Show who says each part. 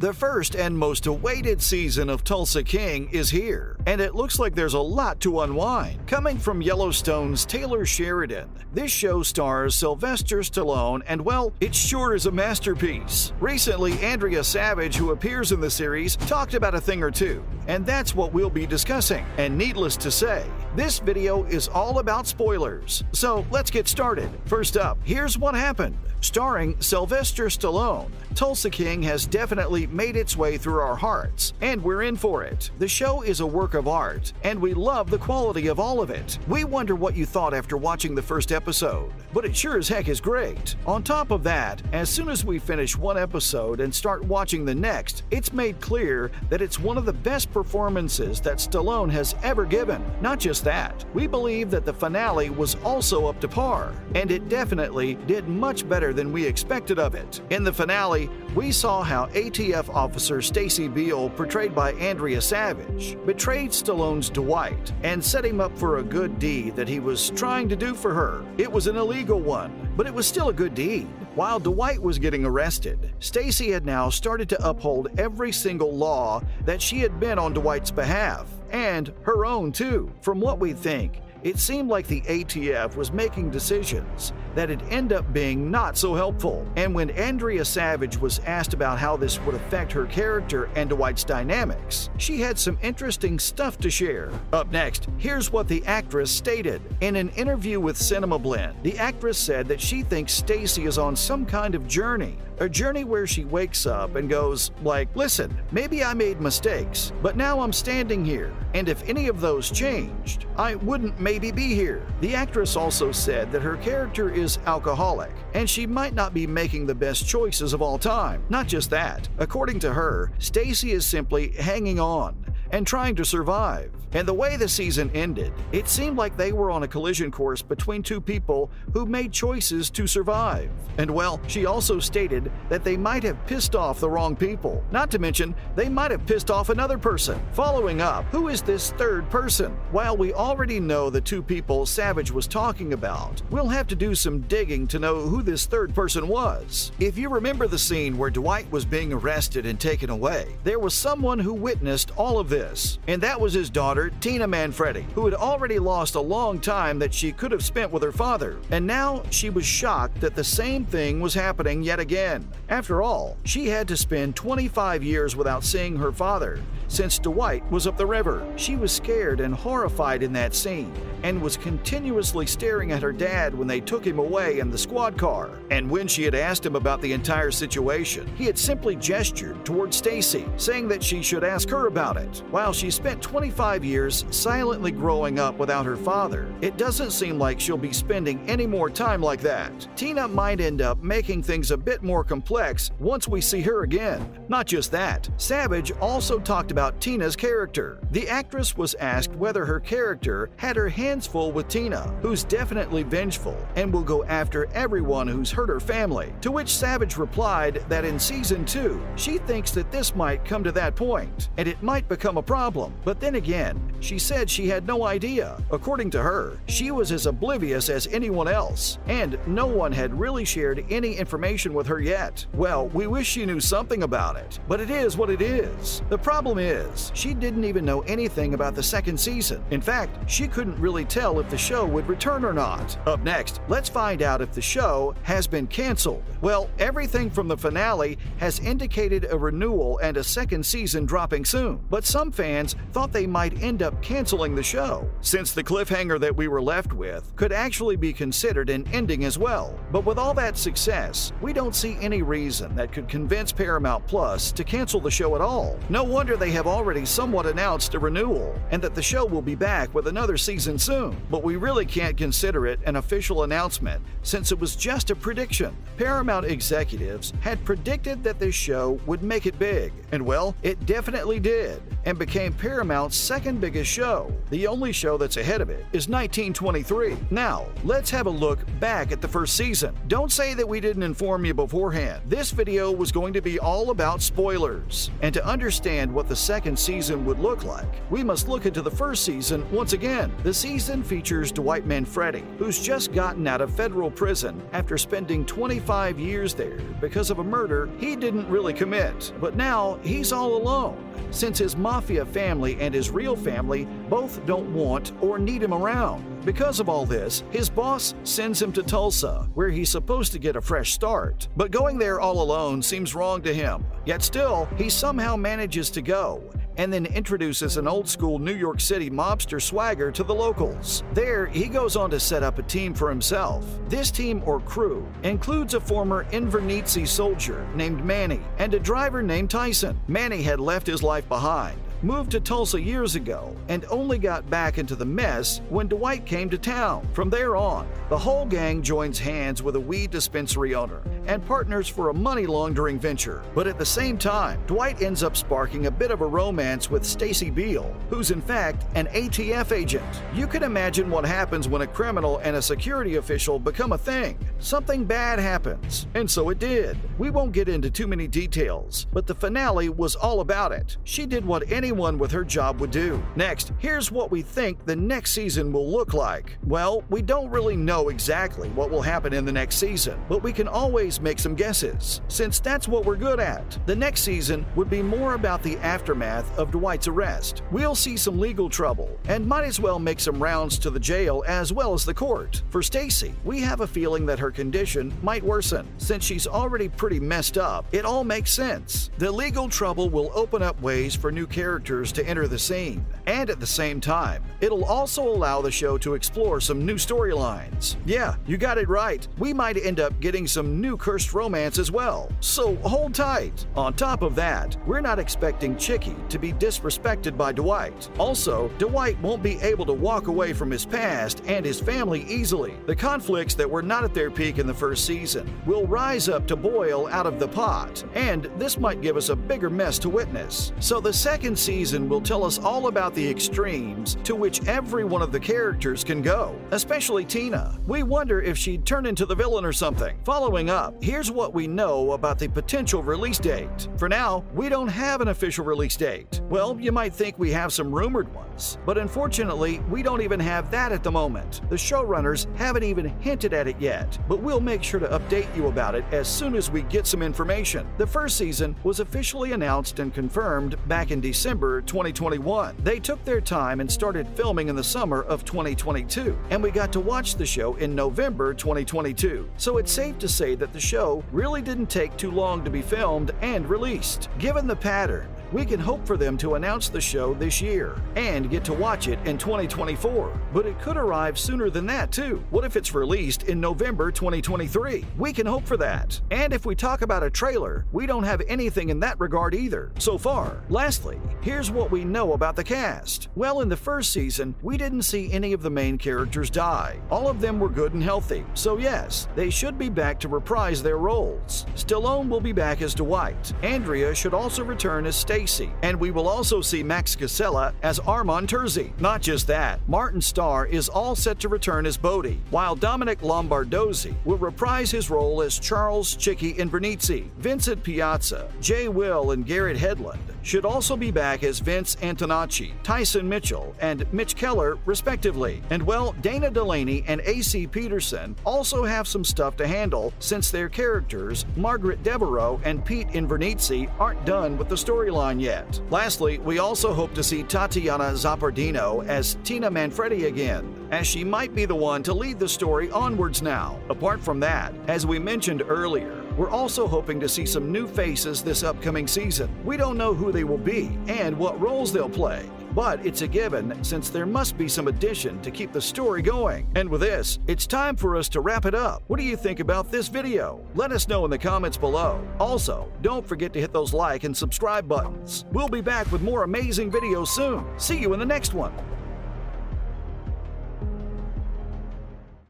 Speaker 1: The first and most awaited season of Tulsa King is here, and it looks like there's a lot to unwind. Coming from Yellowstone's Taylor Sheridan, this show stars Sylvester Stallone, and well, it sure is a masterpiece. Recently, Andrea Savage, who appears in the series, talked about a thing or two, and that's what we'll be discussing. And needless to say, this video is all about spoilers. So let's get started. First up, here's what happened. Starring Sylvester Stallone, Tulsa King has definitely made its way through our hearts, and we're in for it. The show is a work of art, and we love the quality of all of it. We wonder what you thought after watching the first episode, but it sure as heck is great. On top of that, as soon as we finish one episode and start watching the next, it's made clear that it's one of the best performances that Stallone has ever given. Not just that, we believe that the finale was also up to par, and it definitely did much better than we expected of it. In the finale, we saw how ATF officer Stacy Beale, portrayed by Andrea Savage, betrayed Stallone's Dwight and set him up for a good deed that he was trying to do for her. It was an illegal one, but it was still a good deed. While Dwight was getting arrested, Stacy had now started to uphold every single law that she had been on Dwight's behalf, and her own too. From what we think, it seemed like the ATF was making decisions that'd end up being not so helpful. And when Andrea Savage was asked about how this would affect her character and Dwight's dynamics, she had some interesting stuff to share. Up next, here's what the actress stated. In an interview with Cinema Blend, the actress said that she thinks Stacy is on some kind of journey, a journey where she wakes up and goes like, "Listen, maybe I made mistakes, but now I'm standing here, and if any of those changed, I wouldn't maybe be here." The actress also said that her character is alcoholic, and she might not be making the best choices of all time. Not just that. According to her, Stacy is simply hanging on and trying to survive. And the way the season ended, it seemed like they were on a collision course between two people who made choices to survive. And well, she also stated that they might have pissed off the wrong people. Not to mention, they might have pissed off another person. Following up, who is this third person? While we already know the two people Savage was talking about, we'll have to do some digging to know who this third person was. If you remember the scene where Dwight was being arrested and taken away, there was someone who witnessed all of this, and that was his daughter Tina Manfredi, who had already lost a long time that she could have spent with her father, and now she was shocked that the same thing was happening yet again. After all, she had to spend 25 years without seeing her father since Dwight was up the river. She was scared and horrified in that scene and was continuously staring at her dad when they took him away in the squad car. And when she had asked him about the entire situation, he had simply gestured toward Stacy, saying that she should ask her about it. While she spent 25 years silently growing up without her father, it doesn't seem like she'll be spending any more time like that. Tina might end up making things a bit more complex once we see her again. Not just that, Savage also talked about Tina's character. The actress was asked whether her character had her hands full with Tina, who's definitely vengeful and will go after everyone who's hurt her family. To which Savage replied that in season 2, she thinks that this might come to that point, and it might become a problem. But then again, she said she had no idea. According to her, she was as oblivious as anyone else, and no one had really shared any information with her yet. Well, we wish she knew something about it, but it is what it is. The problem is, she didn't even know anything about the second season. In fact, she couldn't really tell if the show would return or not. Up next, let's find out if the show has been canceled. Well, everything from the finale has indicated a renewal and a second season dropping soon, but some fans thought they might end up canceling the show, since the cliffhanger that we were left with could actually be considered an ending as well. But with all that success, we don't see any reason that could convince Paramount Plus to cancel the show at all. No wonder they have already somewhat announced a renewal, and that the show will be back with another season soon. But we really can't consider it an official announcement, since it was just a prediction. Paramount executives had predicted that this show would make it big, and well, it definitely did. And became Paramount's second biggest show. The only show that's ahead of it is 1923. Now, let's have a look back at the first season. Don't say that we didn't inform you beforehand. This video was going to be all about spoilers. And to understand what the second season would look like, we must look into the first season once again. The season features Dwight Manfredi, who's just gotten out of federal prison after spending 25 years there because of a murder he didn't really commit. But now he's all alone since his mafia family and his real family both don't want or need him around. Because of all this, his boss sends him to Tulsa, where he's supposed to get a fresh start. But going there all alone seems wrong to him. Yet still, he somehow manages to go and then introduces an old school New York City mobster swagger to the locals. There, he goes on to set up a team for himself. This team or crew includes a former Invernizzi soldier named Manny and a driver named Tyson. Manny had left his life behind moved to Tulsa years ago and only got back into the mess when Dwight came to town. From there on, the whole gang joins hands with a weed dispensary owner and partners for a money laundering venture. But at the same time, Dwight ends up sparking a bit of a romance with Stacy Beale, who's in fact an ATF agent. You can imagine what happens when a criminal and a security official become a thing. Something bad happens, and so it did. We won't get into too many details, but the finale was all about it. She did what anyone with her job would do. Next, here's what we think the next season will look like. Well, we don't really know exactly what will happen in the next season, but we can always make some guesses, since that's what we're good at. The next season would be more about the aftermath of Dwight's arrest. We'll see some legal trouble, and might as well make some rounds to the jail as well as the court. For Stacy, we have a feeling that her condition might worsen. Since she's already pretty messed up, it all makes sense. The legal trouble will open up ways for new characters to enter the scene, and at the same time, it'll also allow the show to explore some new storylines. Yeah, you got it right. We might end up getting some new cursed romance as well. So hold tight. On top of that, we're not expecting Chickie to be disrespected by Dwight. Also, Dwight won't be able to walk away from his past and his family easily. The conflicts that were not at their peak in the first season will rise up to boil out of the pot, and this might give us a bigger mess to witness. So the second season will tell us all about the extremes to which every one of the characters can go, especially Tina. We wonder if she'd turn into the villain or something. Following up, here's what we know about the potential release date. For now, we don't have an official release date. Well, you might think we have some rumored ones, but unfortunately, we don't even have that at the moment. The showrunners haven't even hinted at it yet, but we'll make sure to update you about it as soon as we get some information. The first season was officially announced and confirmed back in December 2021. They took their time and started filming in the summer of 2022, and we got to watch the show in November 2022. So it's safe to say that the show really didn't take too long to be filmed and released. Given the pattern, we can hope for them to announce the show this year and get to watch it in 2024. But it could arrive sooner than that, too. What if it's released in November 2023? We can hope for that. And if we talk about a trailer, we don't have anything in that regard either, so far. Lastly, here's what we know about the cast. Well, in the first season, we didn't see any of the main characters die. All of them were good and healthy, so yes, they should be back to reprise their roles. Stallone will be back as Dwight. Andrea should also return as Stacy, and we will also see Max Casella as Armand Terzi. Not just that, Martin Starr is all set to return as Bodhi, while Domenick Lombardozzi will reprise his role as Charles Chickie Invernizzi. Vincent Piazza, Jay Will, and Garrett Hedlund should also be back as Vince Antonacci, Tyson Mitchell, and Mitch Keller, respectively. And well, Dana Delany and AC Peterson also have some stuff to handle since their characters, Margaret Devereaux and Pete Invernizzi, aren't done with the storyline yet. Lastly, we also hope to see Tatiana Zappardino as Tina Manfredi again, as she might be the one to lead the story onwards now. Apart from that, as we mentioned earlier, we're also hoping to see some new faces this upcoming season. We don't know who they will be and what roles they'll play, but it's a given since there must be some addition to keep the story going. And with this, it's time for us to wrap it up. What do you think about this video? Let us know in the comments below. Also, don't forget to hit those like and subscribe buttons. We'll be back with more amazing videos soon. See you in the next one.